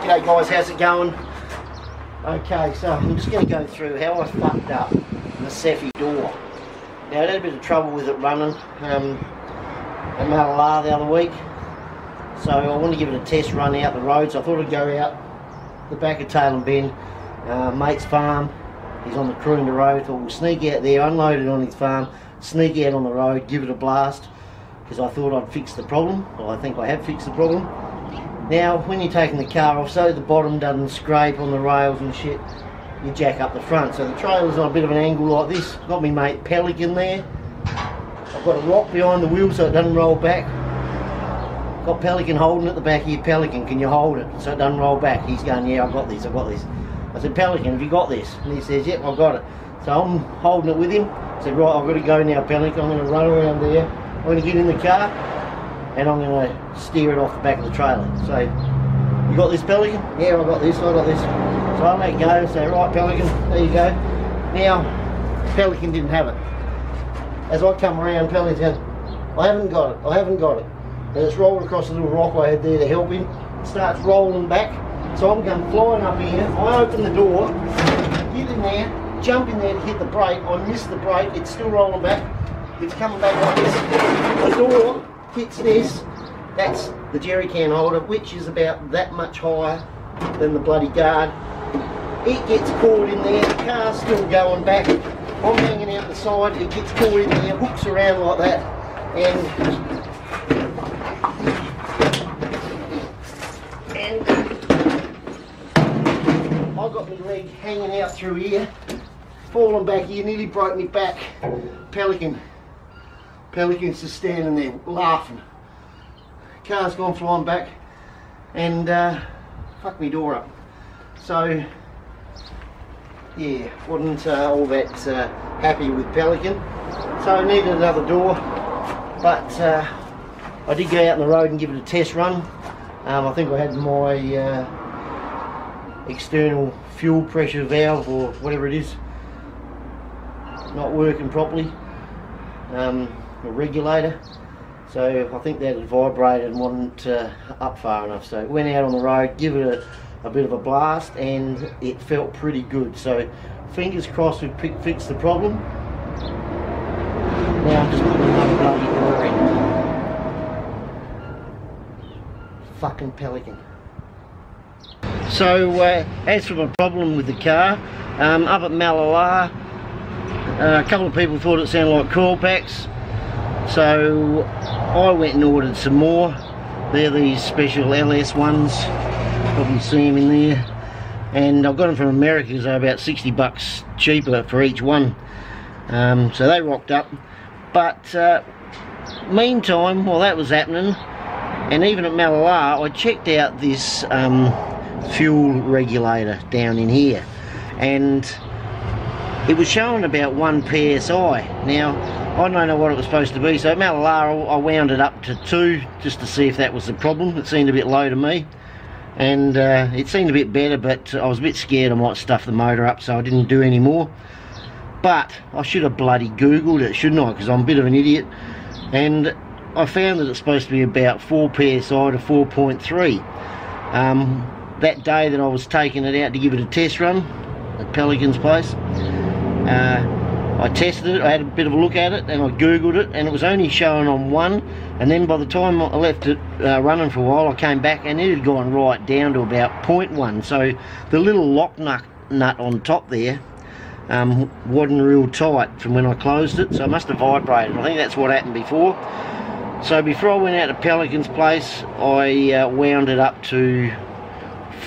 G'day guys, how's it going? Okay, so I'm just going to go through how I fucked up the Ceffy door. Now I had a bit of trouble with it running um, at Mallala the other week. So I wanted to give it a test run out the road, so I thought I'd go out the back of Tailem Bend, uh, mate's farm. He's on the Croonah Road, thought we'll sneak out there, unload it on his farm, sneak out on the road, give it a blast, because I thought I'd fix the problem. Well, I think I have fixed the problem. Now, when you're taking the car off, so the bottom doesn't scrape on the rails and shit, you jack up the front. So the trailer's on a bit of an angle like this. Got me mate Pelican there. I've got a rock behind the wheel so it doesn't roll back. Got Pelican holding at the back here. Pelican, can you hold it so it doesn't roll back? He's going, yeah, I've got this, I've got this. I said, Pelican, have you got this? And he says, yep, I've got it. So I'm holding it with him. I said, right, I've got to go now, Pelican. I'm going to run around there. I'm going to get in the car and I'm going to steer it off the back of the trailer. So, you got this Pelican? Yeah, I got this, I got this. So I let go and say, right Pelican, there you go. Now, Pelican didn't have it. As I come around, Pelican I haven't got it, I haven't got it. And it's rolled across the little rock I had there to help him. It starts rolling back. So I'm going flying up here. I open the door, get in there, jump in there to hit the brake. I miss the brake, it's still rolling back. It's coming back like this. The door hits this. That's the jerry can holder, which is about that much higher than the bloody guard. It gets caught in there, the car's still going back. I'm hanging out the side, it gets caught in there, hooks around like that, and and I got my leg hanging out through here, falling back here, nearly broke me back. Pelican, Pelican's just standing there laughing. Car's gone flying back and uh, fucked me door up. So yeah, wasn't uh, all that uh, happy with Pelican. So I needed another door, but uh, I did go out on the road and give it a test run. Um, I think I had my uh, external fuel pressure valve or whatever it is not working properly, um, regulator. So I think that had vibrated and wasn't uh, up far enough. So it went out on the road, give it a, a bit of a blast and it felt pretty good. So fingers crossed we pick, fixed the problem. Now I'm just putting another bloody door in. Fucking Pelican. So uh, as for my problem with the car, um, up at Mallala, uh, a couple of people thought it sounded like coil packs. So I went and ordered some more. They're these special LS ones. Probably see them in there. And I got them from America because they're about 60 bucks cheaper for each one. Um, so they rocked up. But uh, meantime, while that was happening, and even at Mallala, I checked out this um, fuel regulator down in here. And it was showing about 1 psi. Now, I don't know what it was supposed to be, so at Mallala I wound it up to 2 just to see if that was the problem. It seemed a bit low to me. And uh, it seemed a bit better, but I was a bit scared I might stuff the motor up, so I didn't do any more. But I should have bloody Googled it, shouldn't I? Because I'm a bit of an idiot. And I found that it's supposed to be about 4 psi to 4.3. Um, that day that I was taking it out to give it a test run at Pelican's place, uh, I tested it, I had a bit of a look at it and I googled it and it was only showing on one and then by the time I left it uh, running for a while I came back and it had gone right down to about 0.1 so the little lock nut, nut on top there um, wasn't real tight from when I closed it so it must have vibrated. I think that's what happened before. So before I went out to Pelican's place I uh, wound it up to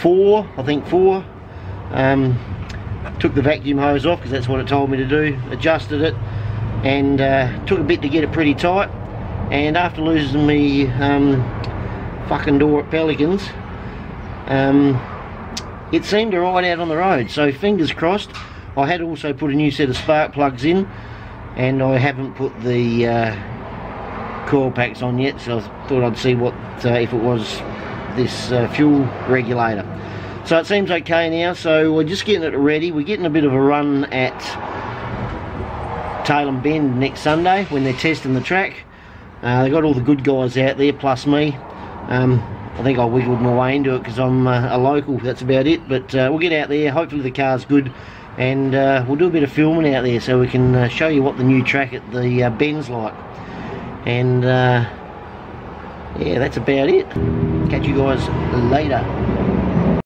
4 I think 4 um, took the vacuum hose off because that's what it told me to do adjusted it and uh, took a bit to get it pretty tight. And after losing me um, fucking door at Pelicans um, it seemed to ride out on the road. So fingers crossed I had also put a new set of spark plugs in and I haven't put the uh, coil packs on yet so I thought I'd see what uh, if it was this uh, fuel regulator so it seems okay now, so we're just getting it ready. We're getting a bit of a run at Tailem Bend next Sunday when they're testing the track. Uh, they got all the good guys out there, plus me. Um, I think I wiggled my way into it because I'm uh, a local, that's about it. But uh, we'll get out there, hopefully the car's good, and uh, we'll do a bit of filming out there so we can uh, show you what the new track at the uh, Ben's like. And uh, yeah, that's about it. Catch you guys later.